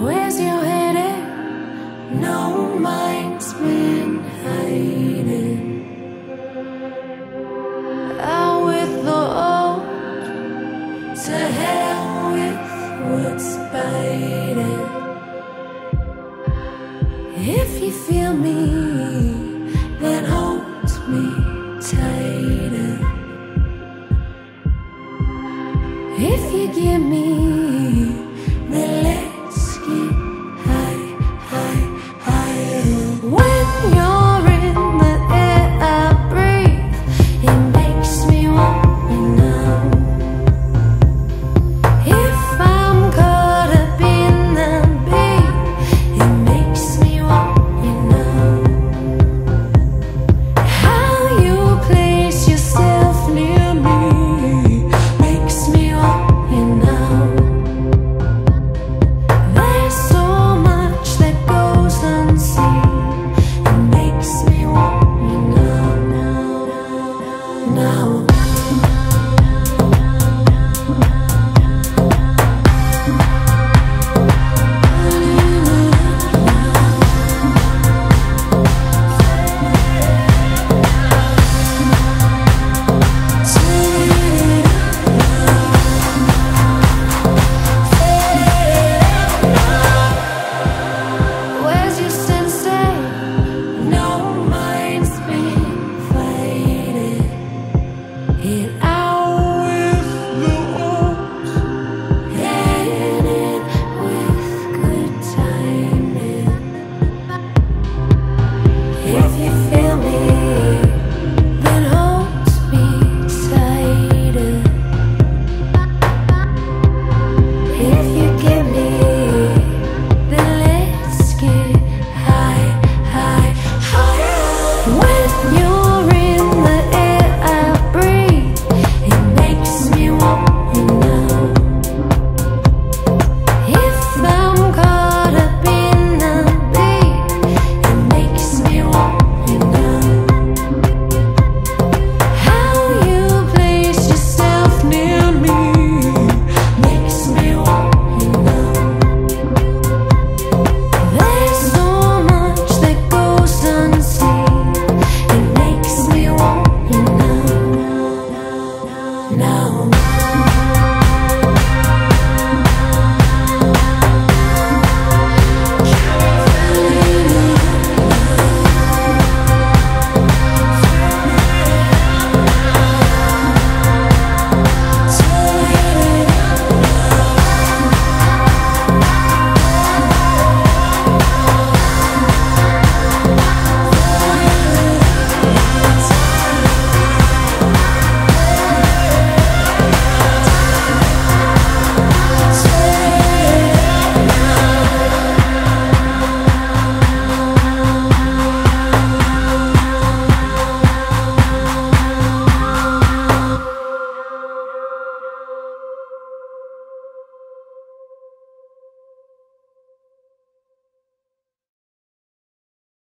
Where's your head at? No mind's been hiding. Out with the old, to hell with what's biting. If you feel me, then hold me tighter. If you give me now.